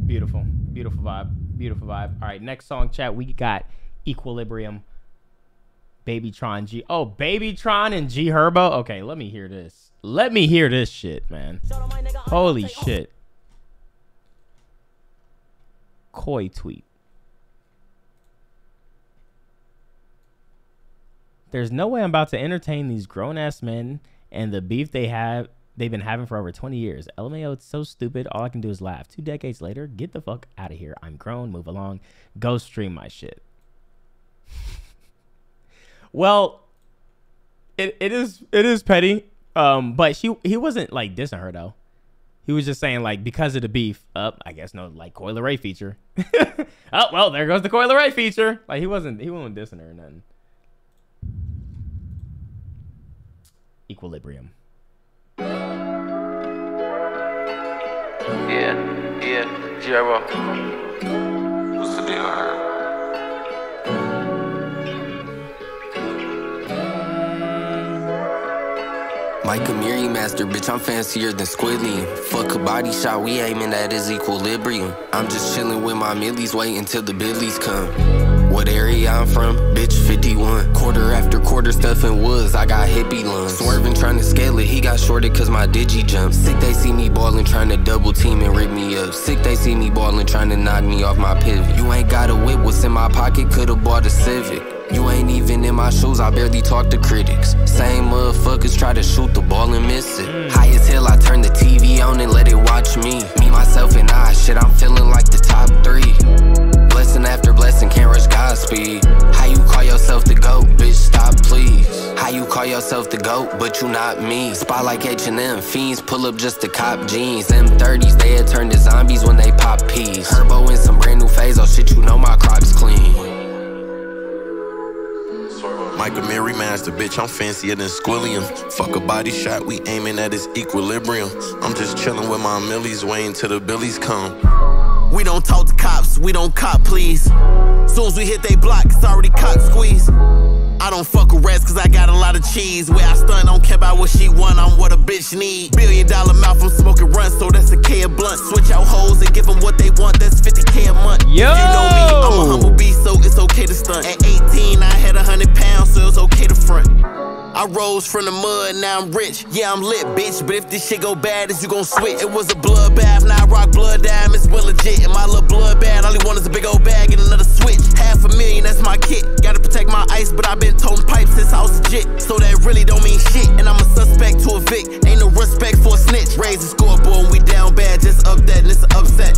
Beautiful, beautiful vibe, beautiful vibe. All right, next song, chat. We got Equilibrium, Babytron G. Oh, Babytron and G Herbo. Okay, let me hear this. Let me hear this shit, man. Holy shit. Coi tweet. There's no way I'm about to entertain these grown ass men and the beef they have they've been having for over 20 years. LMAO, it's so stupid. All I can do is laugh. Two decades later, get the fuck out of here. I'm grown. Move along. Go stream my shit. well, it, it is it is petty. Um, but she he wasn't like dissing her though. He was just saying like because of the beef. Up, I guess no like Coi Leray feature. oh well, there goes the Coi Leray feature. Like he wasn't he wasn't dissing her or nothing. Equilibrium. Yeah, yeah, Jero. What's the deal, her? a Amiri master, bitch, I'm fancier than Squilliam. Fuck a body shot, we aiming at his equilibrium. I'm just chilling with my millies, waiting till the billies come. What area I'm from? Bitch, 51. Quarter after quarter, stuffing woods, I got hippie lungs. Swerving, trying to scale it, he got shorted cause my digi jumped. Sick, they see me ballin', trying to double team and rip me up. Sick, they see me ballin', trying to knock me off my pivot. You ain't got a whip, what's in my pocket? Could've bought a Civic. You ain't even in my shoes, I barely talk to critics. Same motherfuckers try to shoot the ball and miss it. Mm. High as hell, I turn the TV on and let it watch me. Me, myself, and I, shit, I'm feeling like the top three. Blessing after blessing, can't rush God's speed. How you call yourself the GOAT, bitch, stop please. How you call yourself the GOAT, but you not me. Spot like H&M, fiends pull up just to cop jeans. Them 30s, they had turned to zombies when they pop peas. Herbo in some brand new phase, oh shit, you know my crops clean. Mike Amiri Master, bitch, I'm fancier than Squilliam. Fuck a body shot, we aiming at his equilibrium. I'm just chilling with my millies, waiting till the billies come. We don't talk to cops, we don't cop, please. Soon as we hit they block, it's already cock squeeze. I don't fuck with rats cause I got a lot of cheese. Where I stun, don't care about what she want, I'm what a bitch need. Billion dollar mouth, I'm smoking runs, so that's a K a blunt. Switch out hoes and give them what they want, that's 50K a month. Yo! You know me, I'm a humble beast, so it's okay to stunt. At 18, I had a hundred pounds, so it's okay to front. I rose from the mud, now I'm rich. Yeah, I'm lit, bitch. But if this shit go bad, is you gon' switch? It was a bloodbath, now I rock blood diamonds, well legit. And my little blood bad, all he want is a big old bag and another switch. Half a million, that's my kit. Gotta protect my ice, but I've been toting pipes since I was legit. So that really don't mean shit. And I'm a suspect to a Vic. Ain't no respect for a snitch. Raise the scoreboard when we down bad, just up that, and it's an upset.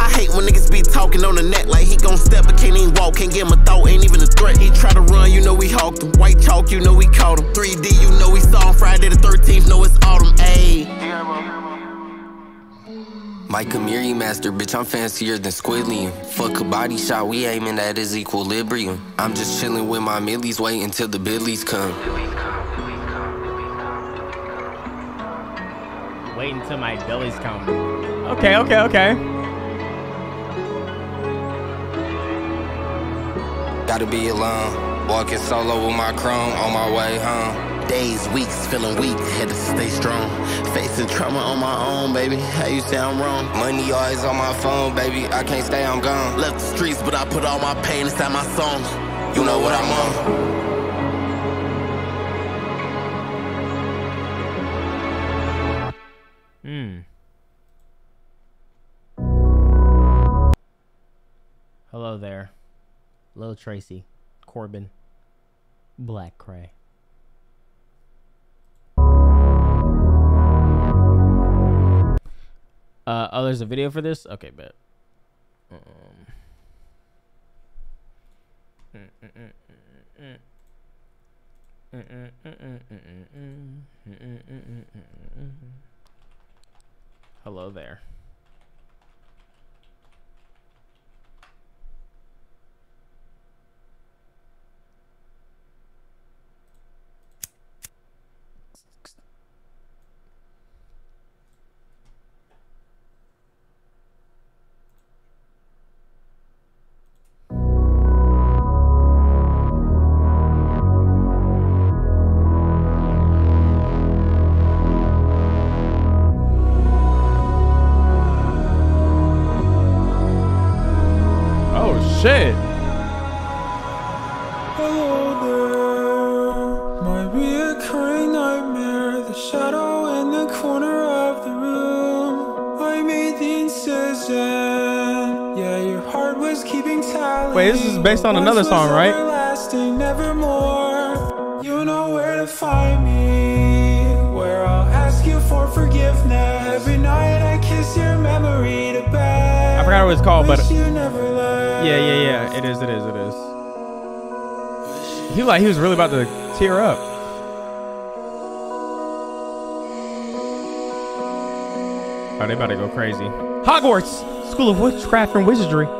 I hate when niggas be talking on the net like he gon' step, but can't even walk, can't give him a thought, ain't even a threat. He try to run, you know we hawked him. White chalk, you know we caught him. 3D, you know we saw him. Friday the 13th, know it's autumn, ayy. Mike Amiri master, bitch, I'm fancier than Squilliam. Fuck a body shot, we aiming at his equilibrium. I'm just chilling with my millies, waiting till the billies come. Wait until my bellies come. Okay, okay, okay. Gotta be alone. Walking solo with my chrome on my way home. Days, weeks, feeling weak, had to stay strong. Facing trauma on my own, baby. How you say I'm wrong? Money always on my phone, baby. I can't stay, I'm gone. Left the streets, but I put all my pain inside my songs. You know what I'm on. Hmm. Hello there. Lil Tracy. Corbin. Black Kray. Uh, oh, there's a video for this? Okay, bet. Um. Hello there. Based on another song, right? You know where to find me. Where I'll ask you for forgiveness. Every night I kiss your memory to bed. I forgot what it's called, but you never left. yeah, yeah, yeah. It is, it is, it is. He like he was really about to tear up. Oh, they about to go crazy. Hogwarts School of Witchcraft and Wizardry.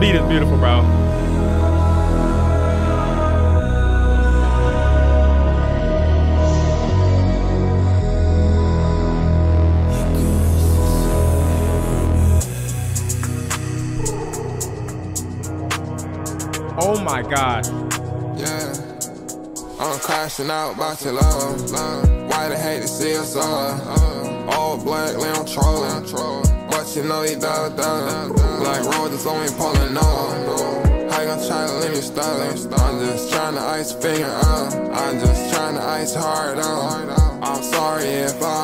beat is beautiful, bro. Oh my God. Yeah. I'm crashing out about your love. Why they hate to see us all? Uh, all black, lamb trolling. You know he done done. Like roses on me pulling on. How you gonna try to leave me stuck? I'm just trying to ice finger up. I'm just trying to ice hard on. I'm sorry if I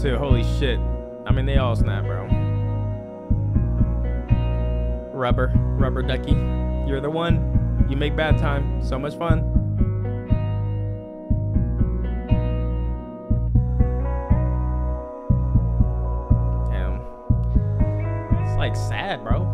Too. Holy shit. I mean, they all snap, bro. Rubber, rubber ducky. You're the one. You make bad time so much fun. Damn. It's like sad, bro.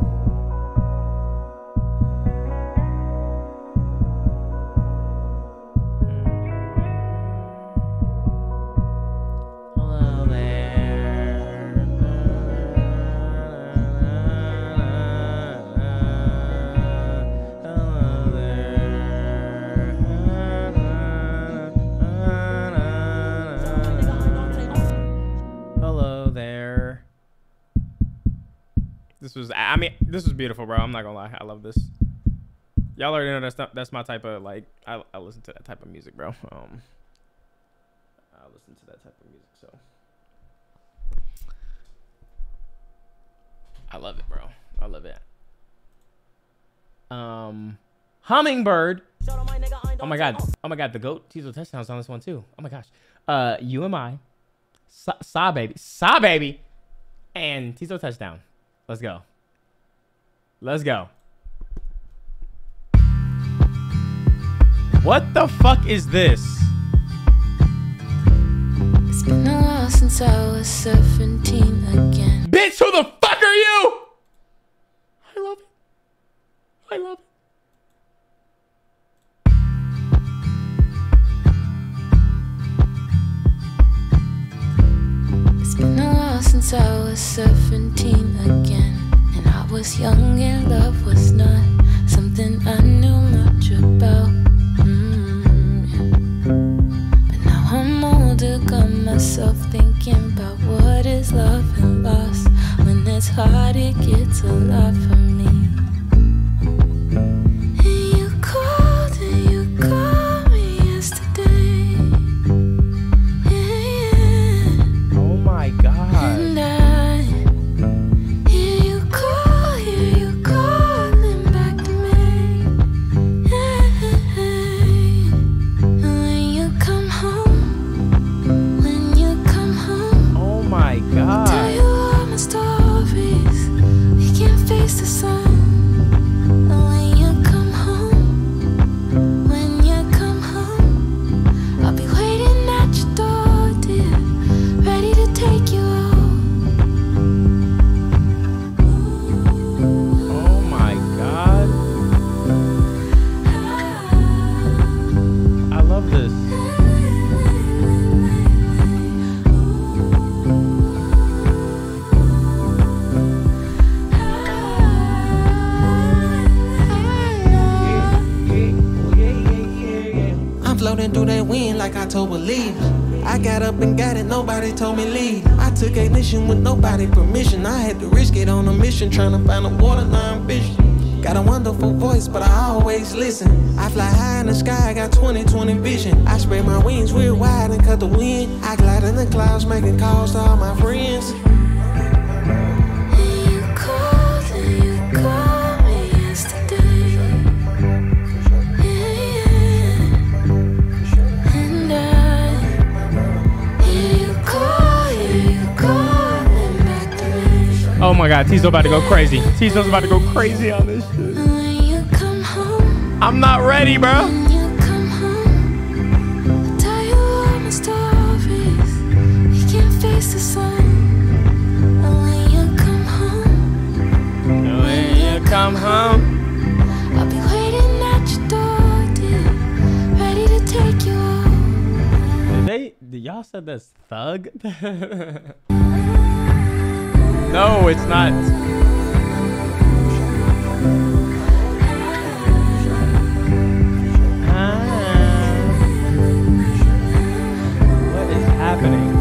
This was beautiful, bro. I'm not gonna lie. I love this. Y'all already know that's not, that's my type of like. I, I listen to that type of music, bro. Um, I listen to that type of music, so I love it, bro. I love it. Um, Hummingbird. Oh my god. Oh my god. The goat Teezo Touchdown's on this one too. Oh my gosh. Uh, UMI, Sa, SahBabii, Sa baby, and Teezo Touchdown. Let's go. Let's go. What the fuck is this? It's been a while since I was 17 again. Bitch, who the fuck are you? I love it. I love it. It's been a while since I was 17 again. Was young and love was not something I knew much about. Mm. But now I'm older, got myself thinking about what is love and loss. When it's hard, it gets a lot for me. Told me leave. I took ignition with nobody permission. I had to risk it on a mission, trying to find a waterline fish. Got a wonderful voice, but I always listen. I fly high in the sky, got 20/20 vision. I spread my wings real wide and cut the wind. I glide in the clouds, making calls to all my friends. god, Teezo about to go crazy. Teezo's about to go crazy on this shit. I'm not ready, bro. come home. I'll be waiting at your door, dear, ready to take you home. Did they, did y'all said that's thug? no, it's not. Ah. What is happening?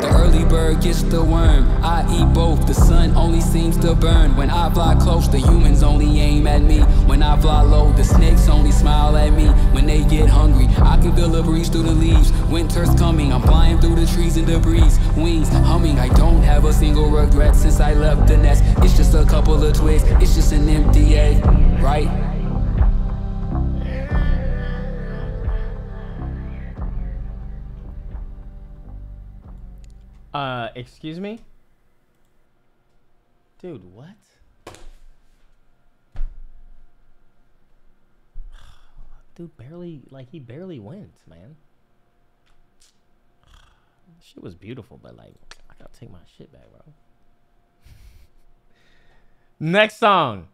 The early bird gets the worm. I eat both. The sun only seems to burn. When I fly close, the humans only A breeze through the leaves. Winter's coming, I'm flying through the trees and the breeze. Wings humming, I don't have a single regret since I left the nest. It's just a couple of twigs, it's just an empty egg, right? Uh, excuse me? Dude, what? Dude, barely, like, he barely went, man. Shit was beautiful, but, like, I gotta take my shit back, bro. Next song.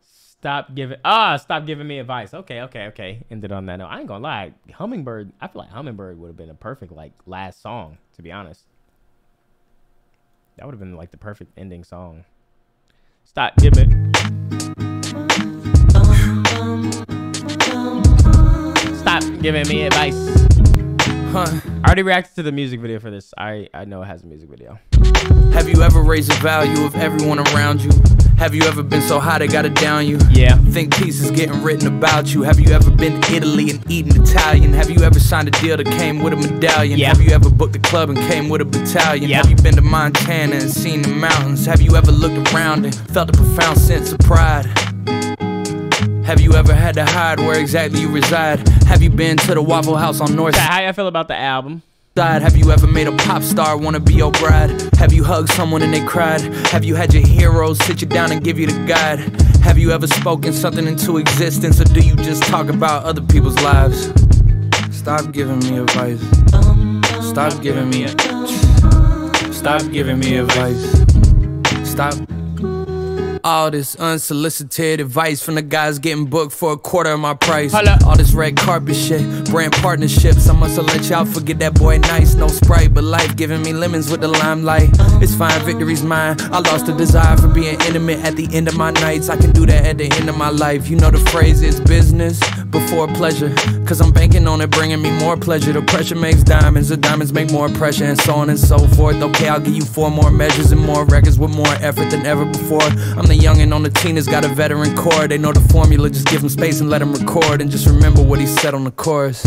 Stop giving, ah, stop giving me advice. Okay, okay, okay. Ended on that note. I ain't gonna lie. Hummingbird, I feel like Hummingbird would have been a perfect, like, last song, to be honest. That would have been like the perfect ending song. Stop giving. Stop giving me advice. Huh. I already reacted to the music video for this. I I know it has a music video. Have you ever raised the value of everyone around you? Have you ever been so high they gotta down you? Yeah. Think pieces getting written about you. Have you ever been to Italy and eaten Italian? Have you ever signed a deal that came with a medallion? Yeah. Have you ever booked a club and came with a battalion? Yeah. Have you been to Montana and seen the mountains? Have you ever looked around and felt a profound sense of pride? Have you ever had to hide where exactly you reside? Have you been to the Waffle House on North How y'all feel about the album? Have you ever made a pop star wanna be your bride? Have you hugged someone and they cried? Have you had your heroes sit you down and give you the guide? Have you ever spoken something into existence or do you just talk about other people's lives? Stop giving me advice. Stop giving me Stop giving me advice. Stop all this unsolicited advice from the guys getting booked for a quarter of my price. All this red carpet shit, brand partnerships. I must have let y'all forget that boy nice. No sprite, but life giving me lemons with the limelight. It's fine, victory's mine. I lost the desire for being intimate at the end of my nights. I can do that at the end of my life. You know the phrase is business before pleasure. Cause I'm banking on it bringing me more pleasure. The pressure makes diamonds, the diamonds make more pressure, and so on and so forth. Okay, I'll give you four more measures and more records with more effort than ever before. I'm the youngin' on the team that's got a veteran core. They know the formula, just give him space and let him record. And just remember what he said on the chorus.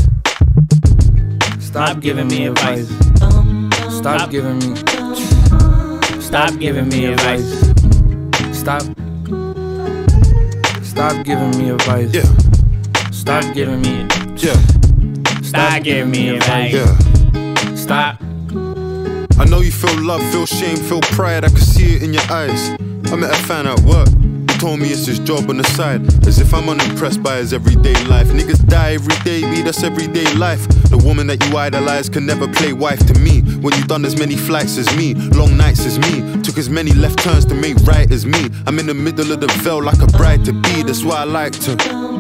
Stop giving me advice. Stop giving me. Stop giving me advice. Stop. Stop giving me advice. Yeah. Stop giving me. Yeah. Stop giving me advice. Yeah. Stop. I know you feel love, feel shame, feel pride. I can see it in your eyes. I met a fan at work. He told me it's his job on the side. As if I'm unimpressed by his everyday life. Niggas die every day, me, that's everyday life. The woman that you idolize can never play wife to me. When you done as many flights as me, long nights as me, took as many left turns to make right as me. I'm in the middle of the veil like a bride to be, that's why I like to.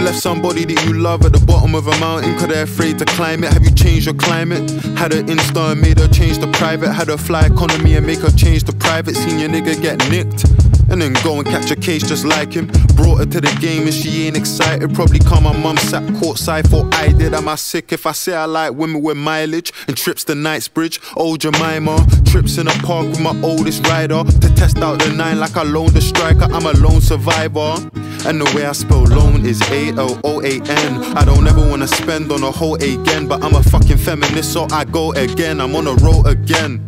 You left somebody that you love at the bottom of a mountain cause they're afraid to climb it. Have you changed your climate? Had her Insta and made her change the private. Had her fly economy and make her change the private. Seen your nigga get nicked. And then go and catch a case just like him. Brought her to the game and she ain't excited. Probably call my mum sat courtside for I did. Am I sick if I say I like women with mileage and trips to Knightsbridge? Old Jemima. Trips in a park with my oldest rider. To test out the nine like I loaned a striker. I'm a lone survivor. And the way I spell loan is A L O A N. I don't ever wanna spend on a whole again. But I'm a fucking feminist, so I go again. I'm on a roll again.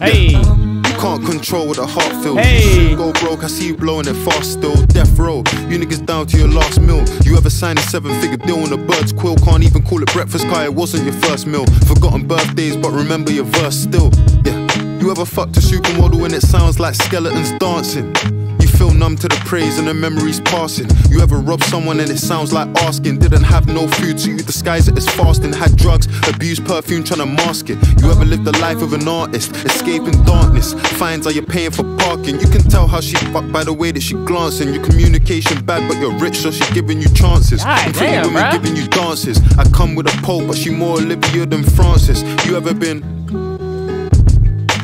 Hey. You can't control what a heart feels. Hey. Go broke, I see you blowing it fast still. Death row, you niggas down to your last meal. You ever signed a seven figure deal on a bird's quill? Can't even call it breakfast, car it wasn't your first meal. Forgotten birthdays, but remember your verse still. Yeah. You ever fucked a supermodel and it sounds like skeletons dancing? You feel numb to the praise and the memories passing. You ever rob someone and it sounds like asking? Didn't have no food, so you disguise it as fasting. Had drugs, abused perfume, trying to mask it. You ever lived the life of an artist, escaping darkness? Fines are you paying for parking? You can tell how she fucked by the way that she glancing. Your communication bad, but you're rich, so she giving you chances. God damn, women bruh. giving you dances. I come with a pole, but she more Olivia than Francis. You ever been?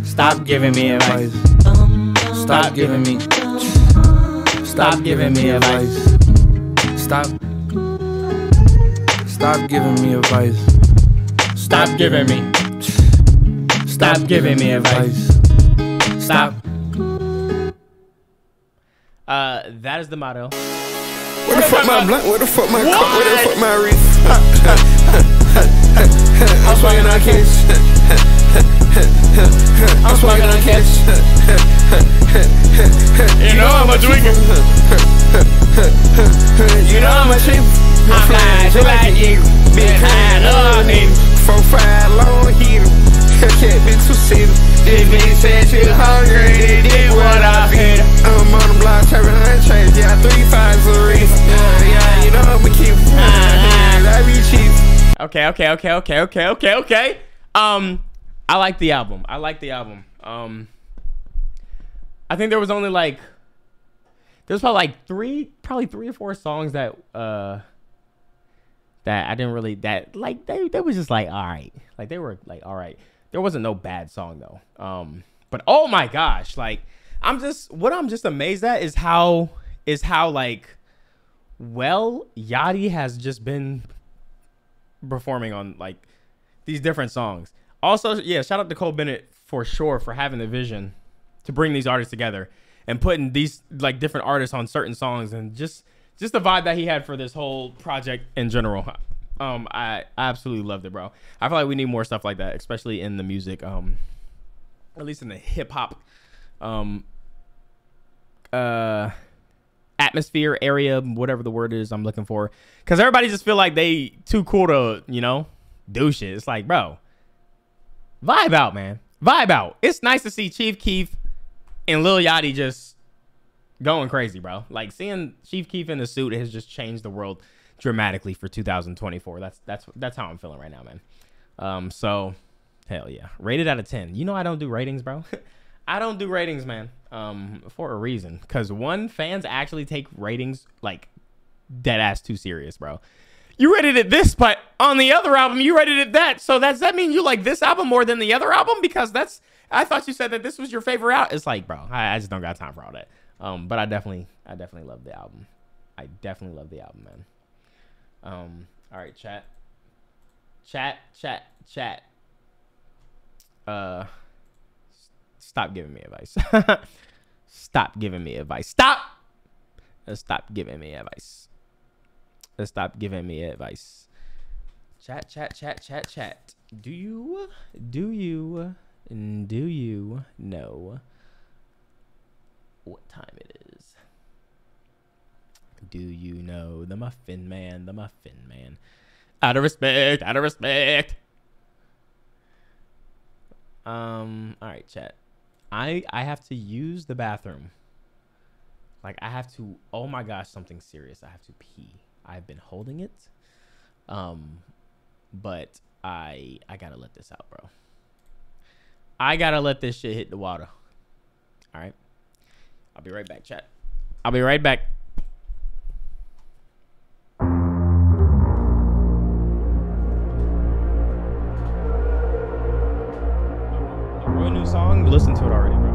Stop giving me advice. Stop giving me. Stop giving me advice. Stop. Stop giving me advice. Stop giving me. Stop giving me advice. Stop. Uh, that is the motto. Where the fuck my blunt? Where the fuck my cup? Where the fuck my wreath? I'm swinging on kids. I'm swinging on kids. You know I'm a drinker. You know I'm a cheap. I'm flying just like you. Big high love him. From fried long heater. Can't be too seated. This bitch said she hungry. They did what I fed her. I'm on the block, turning on trade. Yeah, three fives a reef. Yeah, yeah, you know I'ma keep. Be cheap. Okay, okay, okay, okay, okay, okay, okay. Um, I like the album. I like the album. Um, I think there was only like there was probably like three, probably three or four songs that uh that I didn't really that like they they was just like all right, like they were like all right. There wasn't no bad song though. Um, but oh my gosh, like I'm just what I'm just amazed at is how is how like well Yachty has just been performing on like these different songs. Also, yeah, shout out to Cole Bennett for sure for having the vision to bring these artists together and putting these like different artists on certain songs and just just the vibe that he had for this whole project in general. Um, I, I absolutely loved it, bro. I feel like we need more stuff like that, especially in the music. Um, at least in the hip hop, um, uh, atmosphere area, whatever the word is I'm looking for. Cause everybody just feel like they too cool to, you know, do shit. It's like, bro, vibe out, man. Vibe out. It's nice to see Chief Keef and Lil Yachty just going crazy, bro. Like seeing Chief Keef in the suit has just changed the world dramatically for 2024. That's that's that's how I'm feeling right now, man. Um, so hell yeah, rated out of 10. You know I don't do ratings, bro. I don't do ratings, man. Um, for a reason. Cause one, fans actually take ratings like dead ass too serious, bro. You rated it this, but on the other album you rated it that. So does that mean you like this album more than the other album? Because that's I thought you said that this was your favorite out. It's like, bro, I, I just don't got time for all that. Um, but I definitely, I definitely love the album. I definitely love the album, man. Um, all right, chat, chat, chat, chat. Uh, stop giving me advice. stop giving me advice. Stop. Stop giving me advice. Stop giving me advice. Chat, chat, chat, chat, chat. Do you, do you, do you know what time it is? Do you know the Muffin Man? The Muffin Man. Out of respect, out of respect. Um. All right, chat. I I have to use the bathroom. Like I have to. Oh my gosh, something serious. I have to pee. I've been holding it. Um, but I I gotta let this out, bro. I gotta let this shit hit the water. All right. I'll be right back, chat. I'll be right back. New song. Listen to it already.